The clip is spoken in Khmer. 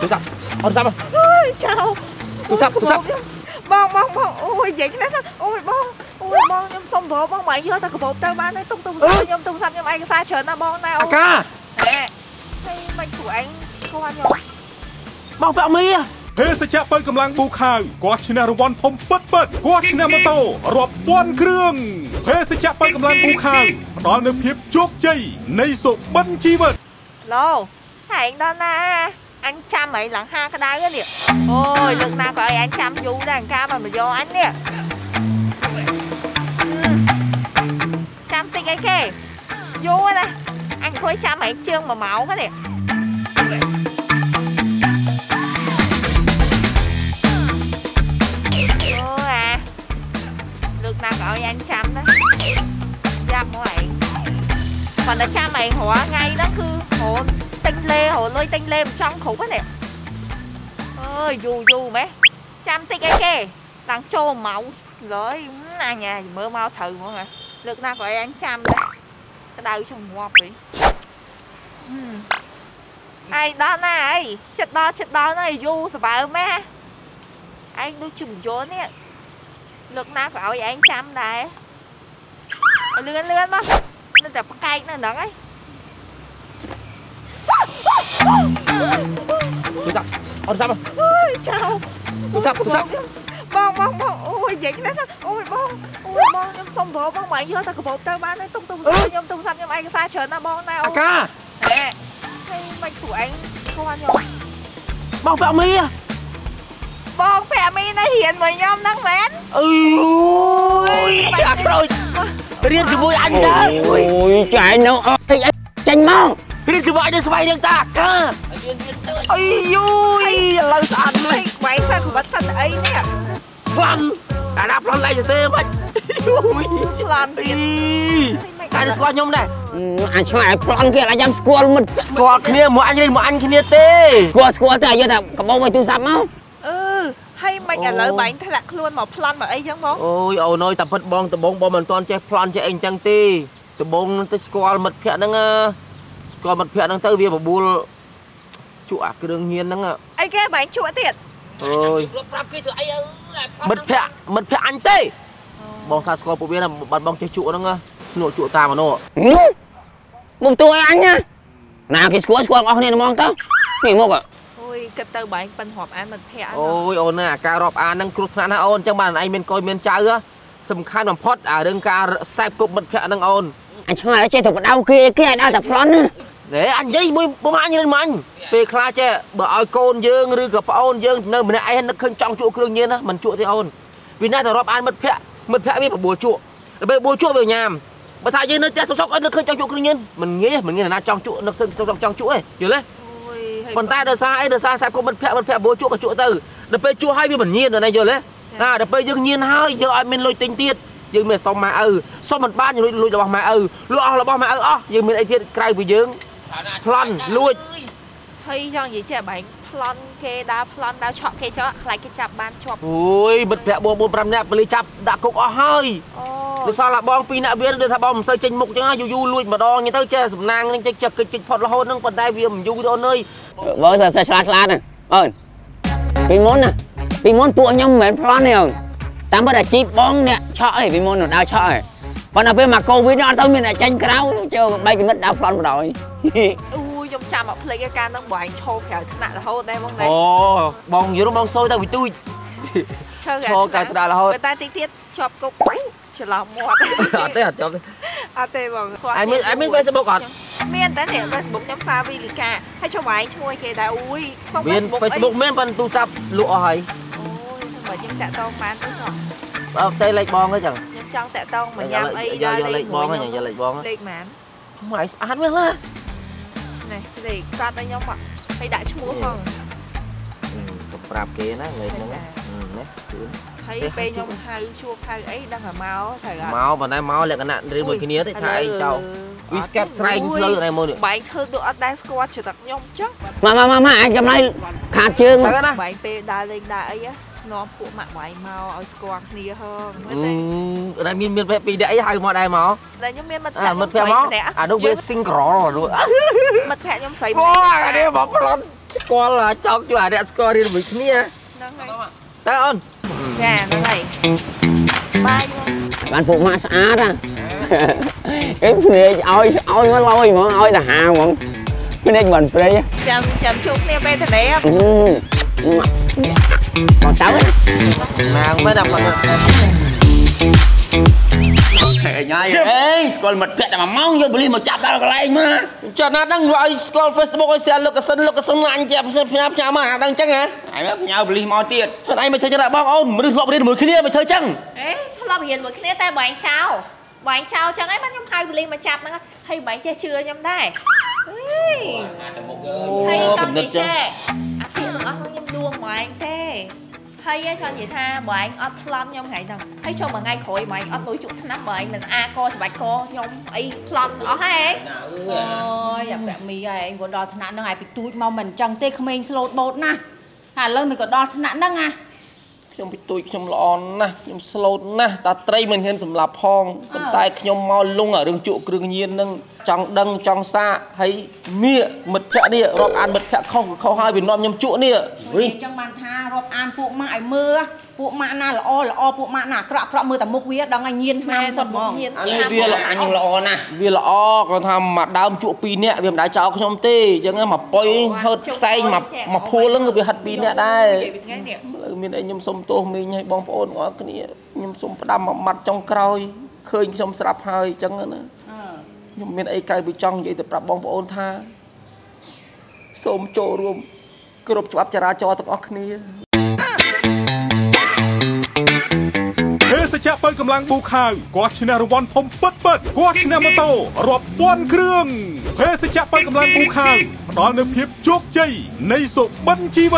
ទូរស័ព្ទអត់ទូរស័ព្ទអើយចៅទូរស័ព្ទទូរស័ព្ទបងបងបងអូយនិយាយខ្លះណាអូយបងអូយបងខ្ញុំសុំប្របងមកយកតែកាបូបទៅបានទេទុំទូរស័ព្ទខ្ញុំទូរស័ព្ទខ្ញុំឯកសារច្រើនណាស់បងណាអូអាកាហេហើយមិនគ្រូឯងស្គាល់ខ្ញុំបងប្រាក់មីភេសជ្ជៈបើកម្លាំងប៊ូខាវគាត់ឈ្នះរង្វាន់ធំពិតពិតគាត់ឈ្នះម៉ូតូរាប់ពាន់គ្រឿងភេសជ្ជៈបើកម្លាំងប៊ូខាវផ្ដល់នូវភាពជោគជ័យនៃសុបិនជីវិតឡូហើយឯងដល់ណា អញចាំអីឡើងហាក្តៅនេះអូយលើកណាក៏ឲ្យអញចាំយូរដែរអង្ការមកយកអញនេះចាំតិចអីគេយូរណា អញអង្គុយចាំឯងជាង1ម៉ោងហ្នឹងនេះអូអាលើកណាក៏ឲ្យអញចាំណាយ៉ាប់មកឯង còn là cha mày họ ngay đó cứ họ tinh lê họ lôi tinh lê một trong khủng hết nè ơi dù dù mấy chăm tích cái kê đang trô máu rồi à nhà mơ mau thử mọi người lực nào gọi anh chăm đấy cái đầu trong ngọt đi Ừ. ai đó này chết đó chết đó này du sao bà mẹ anh đôi chùm gió nè lực nào gọi anh chăm này lươn lươn mà នៅតែផ្កែកនៅហ្នឹងឯង ទូរស័ព្ទអត់ទូរស័ព្ទអើយចៅទូរស័ព្ទទូរស័ព្ទបងបងបងអូយនិយាយខ្លះណាអូយបងអូយបងខ្ញុំសុំប្របងមកយកតែកាបូបទៅបានទេទុំទុំខ្ញុំទុំសាប់ខ្ញុំឯកសារច្រើនណាស់បងណាអូអាកាហេហើយមិនគ្រូឯងស្គាល់ខ្ញុំបងប្រាក់មីបងប្រាក់មីនៅរៀនមួយខ្ញុំហ្នឹងមែនអើយអាប្រូចរៀនជាមួយអញតើអូយចែកនៅអត់តិចអីចេញមក រៀនជាមួយអញនៅស្វ័យរៀងតាអាកាអីយូយឥឡូវស្អាតហើលេយក្បែរសិនក្បិតសិនអីនេះប្លន់អាណាប្លន់លេងទៅទេមិនយូយប្លន់អីទៀតតែស្គាល់ខ្ញុំដែរអញឆ្លើយប្លន់គេអញចាំស្គាល់មិត្តស្គាល់គ្នាមកអញរៀនមកអញគ្នាទេស្គាល់ស្គាល់តែយកតែកបោឲ្យទូរស័ព្ទមកអឺហើយមិនឥឡូវបាញ់ធ្លាក់ខ្លួនមកប្លន់មកអីចឹងបងអូយអូនអើយតែពិតបងដំបងបងមិនទាន់ចេះប្លន់ចេះអីអញ្ចឹងទេដំបងទៅស្គាល់មិត្តភ័ក្ដិហ្នឹងណា ស្គាល់មិត្តភ័ក្ដិហ្នឹងទៅវាបបួលជក់អាគ្រឿងញៀនហ្នឹងអីគេបាញ់ជក់ទៀតអូយលោកប្រាប់គេធ្វើអីមិត្តភ័ក្ដិមិត្តភ័ក្ដិអញទេបងសាស្គាល់ពួកវាណាបាត់បងចេះជក់ហ្នឹងណាភ្នក់ជក់តាមមកនោះមកទួឲ្យអញណាណាគេស្គាល់ស្គាល់អស់គ្នាហ្មងទៅនេះមកអូយគិតទៅបាញ់ប៉ិនរាប់អានមិត្តភ័ក្ដិអូយអូនណាអាការរាប់អានហ្នឹងគ្រោះថ្នាក់ណាស់អូនអញ្ចឹងបានឯងមានកូនមានចៅហ៎សំខាន់បំផុតអារឿងការសែបគប់មិត្តភ័ក្ដិហ្នឹងអូន អញឆ្លើយចេះតែបដៅគេគេឲ្យដល់តែប្លន់ណាណែអញនិយាយមួយពុំអញរៀនមកអញពេលខ្លះចេះបើឲ្យកូនយើងឬក៏ប្អូនយើងនៅម្នាក់ឯងនឹកឃើញចង់ជក់គ្រឿងញៀនណាមិនជក់ទេអូនវាណាស់តែរាប់អានមិត្តភ័ក្ដិមិត្តភ័ក្ដិវាបបួលជក់ដល់ពេលបួលជក់វាញ៉ាំបើថាយើងនៅផ្ទះសុកសុកអត់នឹកឃើញចង់ជក់គ្រឿងញៀនមិនងាយមិនងាយណាចង់ជក់នឹកសឹងសុកសុកចង់ជក់ទេយល់ទេអូយហើយប៉ុន្តែដោយសារអីដោយសារសាប់គុំមិត្តភ័ក្ដិមិត្តភ័ក្ដិបួលជក់ក៏ជក់ទៅដល់ពេលជក់ហើយវាមិនញៀនដល់ណាយល់ទេណាដល់ពេលយើងញៀនហើយយើងអត់មានលុយទិញទៀត យើងមានសុំម៉ែឪសុំមិនបានយើងលុយលុយរបស់ម៉ែឪលុយអស់របស់ម៉ែឪអស់យើងមានអីទៀតក្រៅពីយើងប្លន់លួចហើយចង់និយាយចេះបាញ់ប្លន់គេដើរប្លន់ដើរឆក់គេចោលខ្លាចគេចាប់បានជាប់អូយមិត្តភក្តិបង4 5នាក់ប៉ូលីសចាប់ដាក់គុកអស់ហើយអូដូចសល់តែបង2នាក់វាដូចថាបងមិនសូវចេញមុខចឹងយូរយូរលួចម្ដងចឹងទៅចេះសំណាងនឹងចេះចេះគិតចិច្ចផុតរហូតហ្នឹងប៉ុន្តែវាមិនយូរទេអូនអើយបើសិនឆ្លាតឆ្លាតណាអូនពីមុនណាពីមុនពួកខ្ញុំមិនមែនប្លន់ទេអូន តាមពិតអាជីពបងអ្នកឆក់អីពីមុនដើរឆក់អីប៉ុន្តែពេលមកកូវីដអត់ទៅមានអ្នកចាញ់ក្រៅចូលបែកគំនិតដើរប្លន់បណ្ដោយអូយខ្ញុំចាំអត់ភ្លេចឯការហ្នឹងបាញ់ឈោក្រៅថ្នាក់រហូតដែរបងណាអូបងយល់បងសួយទៅវិទូចឈើឈរក្រៅថ្នាក់រហូតតែតិចទៀតជាប់គុកច្រឡំមាត់អត់ទេអត់ចាប់ទេអត់ទេបងគាត់អញមានអញមាន Facebook អត់មានតែនេះ Facebook ខ្ញុំសារវីលីកាហើយចុះបាញ់ឈ្មោះគេដែរអូយសុំមាន Facebook មានប៉ុន្តែទូរស័ព្ទលក់អស់ហើយ អូយខ្ញុំខ្ញុំតាក់តងបានទៅចុះបើតែលេខបងទៅចឹងខ្ញុំចង់តាក់តងមកញ៉ាំអីយកយកលេខបងហ្នឹងយកលេខបងលេខម៉ានមកឲ្យស្អាតមែនឡានេះលេខកាត់ឲ្យខ្ញុំអត់ហើយដាក់ឈ្មោះផងទៅប្រាប់គេណាលេខហ្នឹងណាណាជូនហើយពេលខ្ញុំហៅជួបហៅអីដឹងតែមកត្រូវអត់មកប៉ុន្តែមកលក្ខណៈរៀនមួយគ្នាទេថាអីចោលវាស្កាត់ស្រែងផ្លូវតែមួយនេះបែកធ្វើដូចអត់ដែរស្គាល់ចិត្តខ្ញុំចឹងមកមកមកមកអាចចំណាយខាតជើងទៅណាបែកពេលដើរលេងដើរអី នាំពួកម៉ាក់បែកមកឲ្យស្គាល់គ្នាហងមើលអឺទេតែមានមានពេលពីរនាក់អីហៅមកដែរមកតែខ្ញុំមានមិត្តភក្តិអាមិត្តភក្តិមកអានោះវា single នោះមិត្តភក្តិខ្ញុំស្រីអូអានេះមកប្លន់ស្គាល់ចောက်ជួយអាអ្នកស្គាល់រៀនមួយគ្នាហ្នឹងហើយតើអូនចាហ្នឹងហើយបាយមកបានពួកម៉ាក់ស្អាតណាគេភ្នែកឲ្យឲ្យមកឡយហ្មងឲ្យទៅហាហ្មងភ្នែកមិនព្រៃចាំចាំជួបគ្នាពេលទលេអឺបងសៅណាងមែនតែ ប៉ុណ្ណឹងហេញ៉ៃអេស្គាល់មិត្តភក្តិតែមួយម៉ោងយកបលីមកចាប់ដល់កន្លែងមកចាំណាដឹងឲ្យស្គាល់ Facebook ឲ្យ share លោកកសិនលោកកសិនអញជាផ្សាយផ្ញើផ្ញើមកអាដឹងចឹងហ៎ហើយផ្ញើបលីមកទៀតហើយឯងមិនធ្វើចឹងដែរបងអូនមនុស្សធ្លាប់រៀនមួយគ្នាមិនធ្វើចឹងអេធ្លាប់រៀនមួយគ្នាតែបាញ់ចោលបាញ់ចោលចឹងហើយបានខ្ញុំហៅបលីមកចាប់ហ្នឹងហើយបាញ់ចេះជឿខ្ញុំដែរអេអូហើយក៏បណ្ឌិនិតយាយចឹងចេះអាពីទាំងអ ស់ខ្ញុំដួងមកឯងទេហើយចង់និយាយថាបើឯងអត់ប្លន់ខ្ញុំថ្ងៃហ្នឹងហើយចូលមួយថ្ងៃក្រោយបើឯងអត់លុយជក់ឆ្នាំបើឯងមិនអាកច្បាច់កខ្ញុំអីប្លន់អស់ហើយឯងអូយអាប្រាក់មីហើយឯងក៏ដល់ថ្នាក់ហ្នឹងហើយពីទូចមកមិនអញ្ចឹងទេក្មេងស្លូតបូតណាស់ហើយឥឡូវមិនក៏ដល់ថ្នាក់ហ្នឹងណាខ្ញុំពីទួយខ្ញុំល្អណាស់ខ្ញុំស្លូតណាស់តាត្រីមិនហ៊ានសម្លាប់ផងប៉ុន្តែខ្ញុំមកលងអារឿងជក់គ្រឿងញៀនហ្នឹង ចង់ដឹងចង់សាកហើយនេះមិត្តភក្តិនេះរាប់អានមិត្តភក្តិខុសក៏ខុសហើយវានាំខ្ញុំជក់នេះអញ្ចឹងបានថារាប់អានពួកម៉ាក់ឲ្យមើលពួកម៉ាក់ណាល្អល្អពួកម៉ាក់ណាអាក្រក់អាក្រក់មើលតែមុខវាដឹងឲ្យញៀនថ្នាំសុទ្ធហ្មងញៀនអានេះវាអញល្អណាស់វាល្អគាត់ថាមកដើមជក់2នាក់វាមិនដែរចោលខ្ញុំទេអញ្ចឹងមកប៉ុយហឺតផ្សែងមកមកភួលហ្នឹងក៏វាហិត2នាក់ដែរថ្ងៃនេះឥឡូវមានអីខ្ញុំសុំទោសមីងឲ្យបងប្អូនទាំងអស់គ្នាខ្ញុំសុំផ្ដាំមួយម៉ាត់ចុងក្រោយឃើញខ្ញុំស្រាប់ហើយអញ្ចឹងណាអឺ ខ្ញុំមានអីក្រៅពីចង់និយាយទៅប្រាប់បងប្អូនថា សូមចូលរួមគ្រប់ច្បាប់ចរាចរណ៍ទាំងអស់គ្នាភេសជ្ជៈបើកម្លាំងប៊ូខាវគាត់ឈ្នះរង្វាន់ធំពិតពិតគាត់ឈ្នះម៉ូតូរាប់ពាន់គ្រឿងភេសជ្ជៈបើកម្លាំងប៊ូខាវផ្ដល់នូវភាពជោគជ័យនៃសុបិនជីវិត